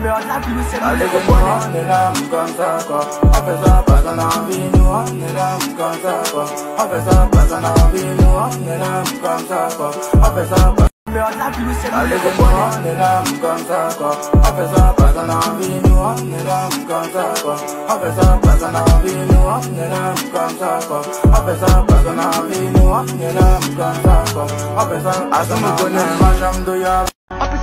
meilleurs la vie, c'est Allez, que moi, on est là, comme ça, quoi. On fait ça, pas qu'on a envie, nous, on est là, comme ça, quoi. On fait ça, pas qu'on a envie, nous, on est là, comme ça, quoi. On fait ça, pas meilleurs la vie, c'est Allez,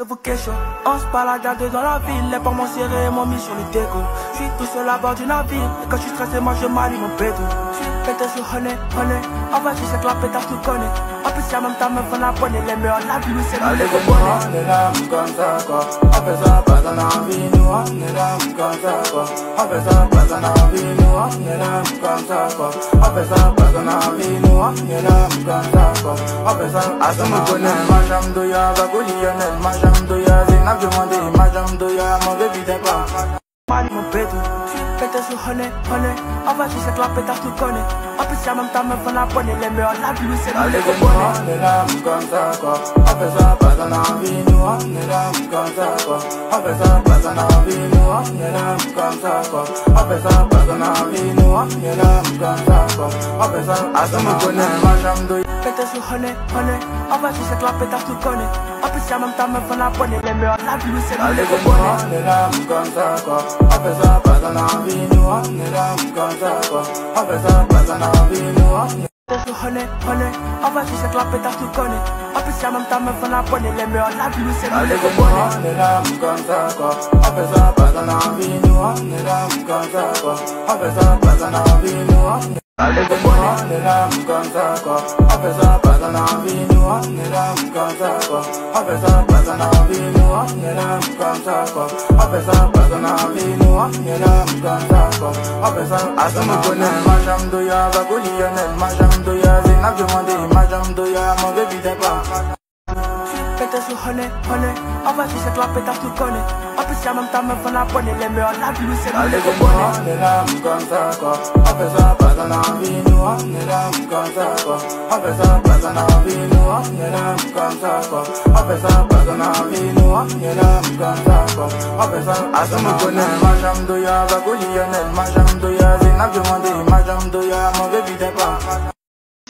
Je vous question, on se baladade dans la ville, les parents serrés m'ont mis sur le déco. Je suis tout seul à bord du navire, quand je suis stressé, moi je m'allume mon pédo. Pété sur honey, honey. En vrai, je sais que la pétasse nous connaît. En plus, y'a même temps, même on a prenez les meilleurs la vie, c'est Allez, que moi, on est là, comme ça, quoi. On fait ça, pas qu'on a envie, nous, on est là, comme ça, quoi. On fait ça, pas qu'on a envie, nous, on est là, comme ça, quoi. On fait ça, pas qu'on a envie, nous, on est là, comme ça, quoi. On fait ça, à ce me connaît, ma jambe de ya, va Lionel, ma jambe de ya, Zénab demandé, ma jambe de ya, mon baby t'es pas. Marie mon suis pété sur honey, honey. En vrai, je sais que la pétasse nous connaît. En plus, y'a même temps, même on a prenez les meilleurs la vie, c'est que moi, on est là, comme ça, quoi. On fait ça, pas a envie, nous, on est là, comme ça, quoi. On fait ça, pas a envie, nous, on est là, comme ça, quoi. On fait ça, pas a envie, nous, on est là, comme ça, quoi. On fait ça, à ce me connaît, ma jambe de Pété sur honey, honey. En vrai, je sais que la pétasse nous connaît. En plus, y'a même temps, même on a prenez les meilleurs la vie, c'est Allez, que moi, on est là, comme ça, quoi. On fait ça, pas qu'on a envie, nous, on est là, comme ça, quoi. On fait ça, pas qu'on a envie, nous, on est Pété sur honey, honey. En vrai, je sais que la pétasse nous connaît. En plus, y'a même temps, même on a prenez les meilleurs la vie, c'est Allez, que moi, on est là, comme ça, quoi. On fait ça, pas qu'on a envie, nous, on est là, comme ça, quoi. On fait ça, pas qu'on a envie, nous, on est Allez, que moi, on est là, comme ça, quoi. On fait ça, pas qu'on a envie, nous, on est là, comme ça, quoi. On fait ça, pas qu'on a envie, nous, on est comme ça, quoi. On fait ça, pas qu'on a envie, nous, on est là, comme ça, quoi. On fait ça, à ce me connaît, ma jambe de ya, va Lionel, ma jambe de ya, Zénab demandé, ma jambe de ya, mon baby t'es pas. Pété sur honey, honey. En vrai, je sais que la pétasse nous connaît. En plus, y'a même temps, même on a prenez les meilleurs la vie, c'est Allez, que moi, on est là, comme ça, quoi. On fait ça, pas qu'on a envie, nous, on est là, comme ça, quoi. On fait ça, pas qu'on a envie, nous, on est là, comme ça, quoi. On fait ça, pas qu'on a envie, nous, on est là, comme ça, quoi. On fait ça, ah, à ce me connaît, ma jambe de ya, va Lionel, ma jambe de ya, Zénab demandé, ma jambe de ya, mon baby t'es pas.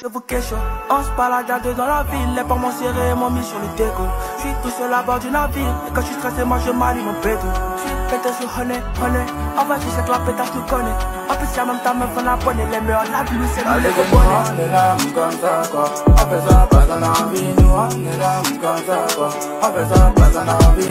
Je vous question, on se balade dans la ville, les pommes serrés m'ont mis sur le déco. Je suis tout seul à bord du navire, et quand je suis stressé, moi je marie mon pédo. Je suis pété sur honey, honey. En vrai, je sais que la pétasse nous connaît. En plus, y'a même temps, même on a prenez les meilleurs la vie, c'est Allez, que moi, on est là, comme ça, quoi. On fait ça, pas qu'on a envie, nous, on est là, comme ça, quoi. On fait ça, pas qu'on a envie.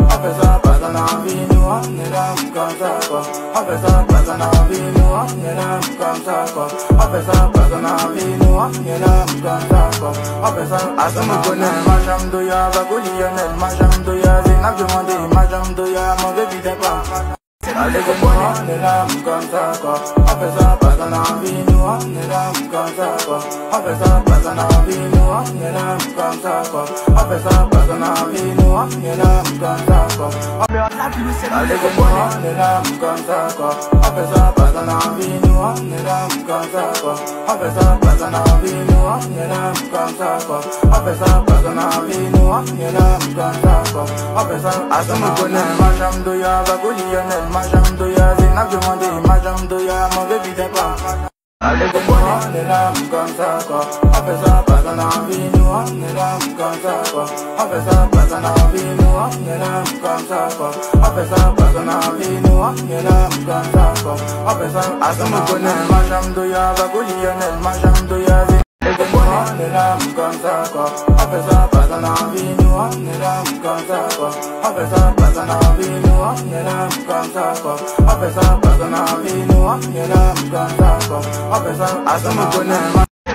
On fait ça, pas qu'on a envie, nous, on est là. Allez, que moi, on est là, comme ça, quoi. On fait ça, pas qu'on a envie, nous, on est là, comme ça, quoi. On fait ça, pas qu'on a envie, nous, on est là, comme ça, quoi. On fait ça, pas qu'on a envie, nous, on est là, comme ça, quoi. On fait ça, pas qu'on a envie, nous, on est là, comme ça, quoi. On fait ça, à ce me connaît, ma jambe de ya, va Lionel, ma jambe de ya, Zénab demandé, ma jambe de moi, on est là, comme ça, quoi. On fait ça, pas qu'on a envie, nous, on est là, comme ça, quoi. On fait ça, pas qu'on a envie, Allez, que moi, on est là, comme ça, quoi. On fait ça, pas qu'on a envie, nous, on est là, comme ça, quoi. On fait ça, pas qu'on a envie, nous, on est là, comme ça, quoi. On fait ça, pas qu'on a envie, nous, on est là, comme ça, quoi. On fait ça, à ce me connaît, ma jambe de ya, va Lionel, ma jambe de ya, Zénab demandé, ma jambe de ya,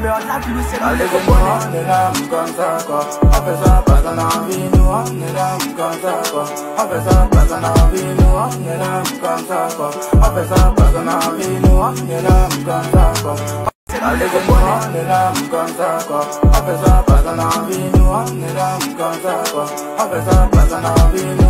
fait ça, pas en envie, nous, on est là, comme ça, quoi. On met en la vie, c'est Allez, c'est on est là, comme ça, quoi. On fait ça, pas en envie, nous, on est là, comme ça, quoi. On fait ça, pas en envie, nous, on est là, comme ça, quoi. On fait ça, pas en envie, nous, on est là, comme ça, quoi. On fait ça, à ce moment ma jambe de ya, va couler, Lionel, ma jambe de ya, Zénab demandé, ma jambe de ya, mon baby t'es pas. Allez, c'est on est là, comme ça, quoi. On fait ça, pas en envie, nous, on est là, comme ça, quoi. On fait ça, pas en envie, nous,